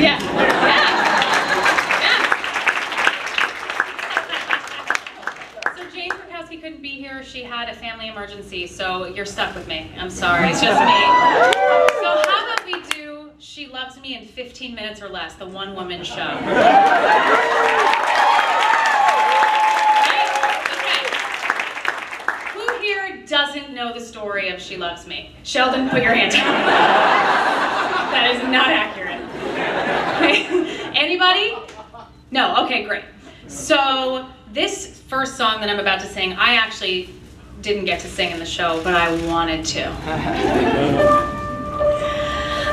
Yeah. Yeah. So Jane Krakowski couldn't be here. She had a family emergency, so you're stuck with me. I'm sorry. It's just me. So how about we do She Loves Me in 15 minutes or less, the one-woman show. Who here doesn't know the story of She Loves Me? Sheldon, put your hand down. That is not accurate. Anybody? No, okay, great. So this first song that I'm about to sing, I actually didn't get to sing in the show, but I wanted to.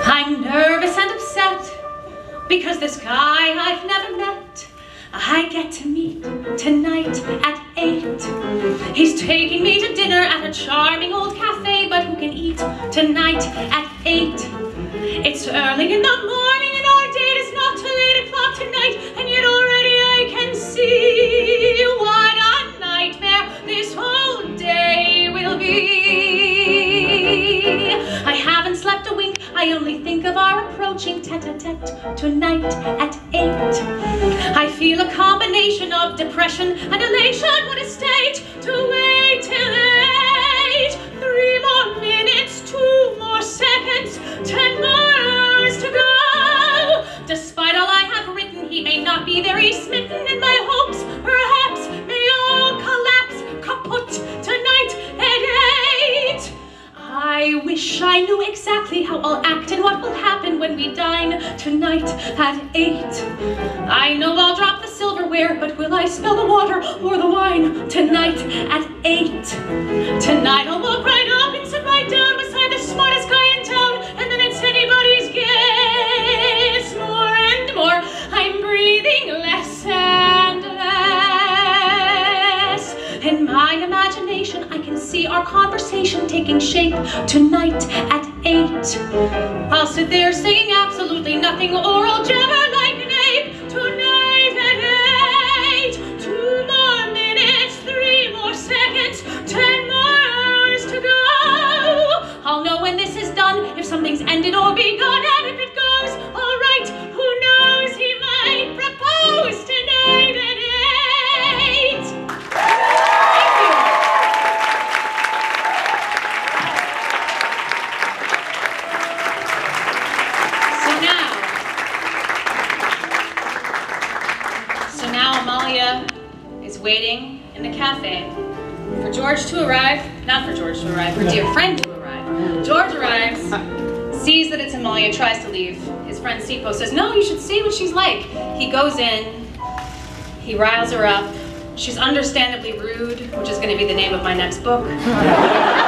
I'm nervous and upset because this guy I've never met I get to meet tonight at 8. He's taking me to dinner at a charming old cafe, but who can eat tonight at 8? Early in the morning and our date is not till 8 o'clock tonight, and yet already I can see what a nightmare this whole day will be. I haven't slept a wink, I only think of our approaching tete-a-tete tonight at 8. I feel a combination of depression and elation. What a state we dine tonight at 8. I know I'll drop the silverware, but will I spill the water or the wine tonight at 8? Tonight I'll walk right up and sit right down beside the smartest guy in town, and then it's anybody's guess. More and more, I'm breathing less and less. In my imagination, I can see our conversation taking shape tonight at 8. I'll sit there saying absolutely nothing or I'll jabber like an ape tonight at 8. Two more minutes, three more seconds, ten more hours to go. I'll know when this is done, if something's ended or begun, and if it goes oh, Amalia is waiting in the cafe for George to arrive. Not for George to arrive, for dear friend to arrive. George arrives, sees that it's Amalia, tries to leave. His friend Sipos says, no, you should see what she's like. He goes in, he riles her up. She's understandably rude, which is going to be the name of my next book.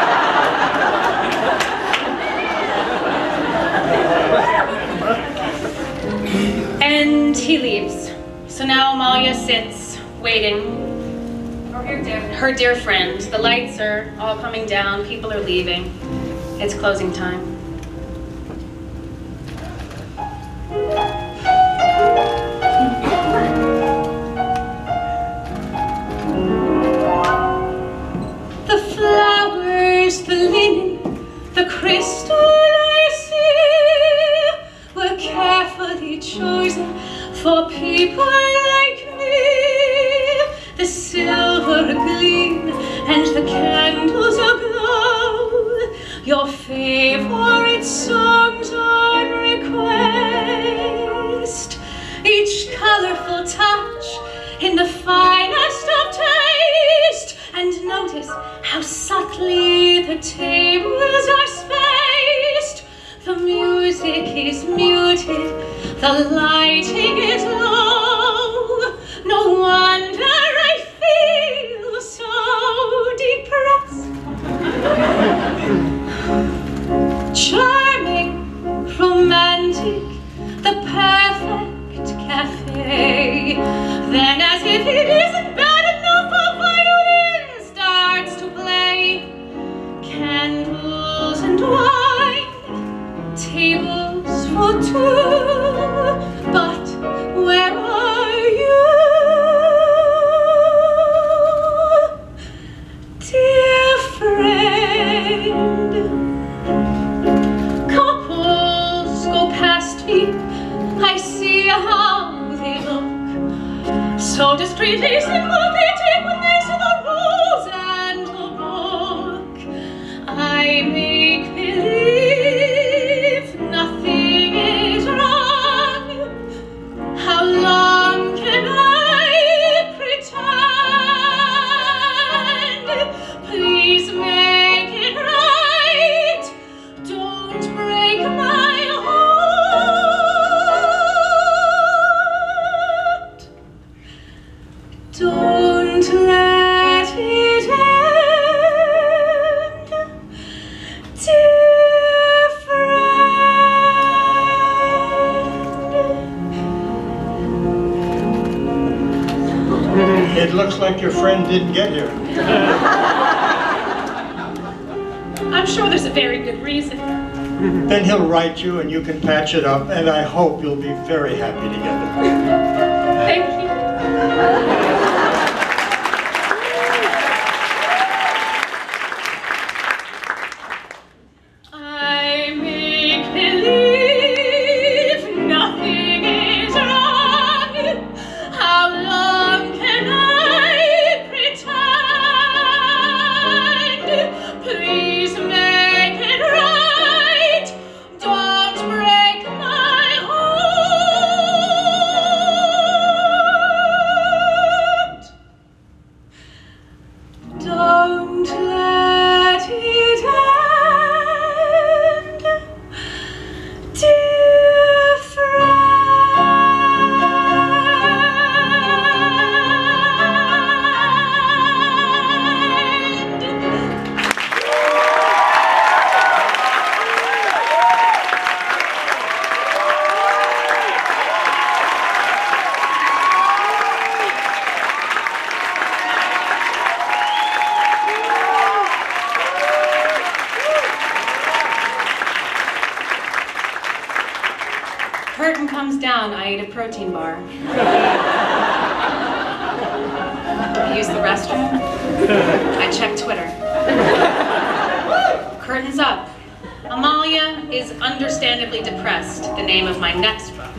And he leaves. So now Amalia sits, waiting. Oh, for Her dear, her dear friend. The lights are all coming down, people are leaving. It's closing time. Gleam and the candles aglow. Your favorite songs on request. Each colorful touch in the finest of taste. And notice how subtly the tables are spaced. The music is muted, the lighting is low. Couples go past me, I see how they look. So discreetly simple. Like your friend didn't get here. I'm sure there's a very good reason. Then he'll write you and you can patch it up, and I hope you'll be very happy together. Thank you. Down, I ate a protein bar. I used the restroom. I checked Twitter. Curtains up. Amalia is understandably depressed, the name of my next book.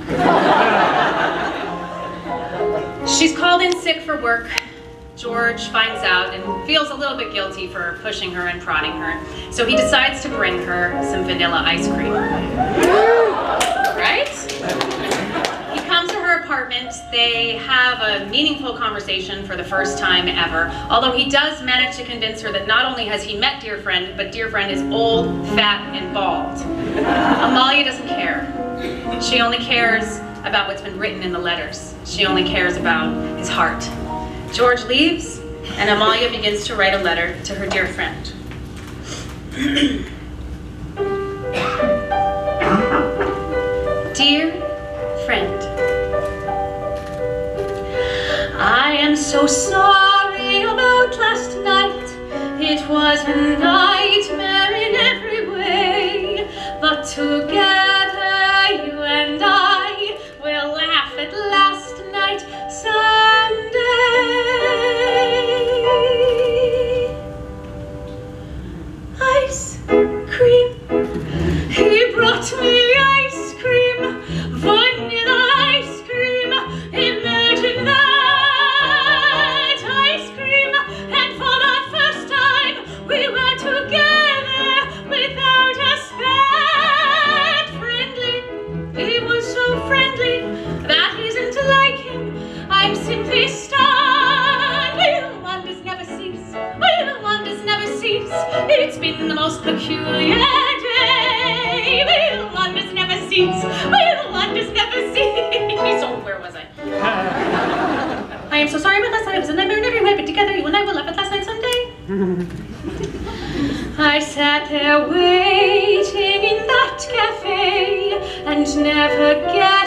She's called in sick for work. George finds out and feels a little bit guilty for pushing her and prodding her. So he decides to bring her some vanilla ice cream. They have a meaningful conversation for the first time ever. Although he does manage to convince her that not only has he met Dear Friend, but Dear Friend is old, fat, and bald. Amalia doesn't care. She only cares about what's been written in the letters. She only cares about his heart. George leaves, and Amalia begins to write a letter to her dear friend. Dear so sorry about last night. It was a nightmare in every way, but together It's been the most peculiar day. Little wonders never cease. Little wonders never cease. Oh, where was I? I am so sorry about last night. It was a nightmare in every way, but together you and I will laugh at last night someday. I sat there waiting in that cafe and never guessing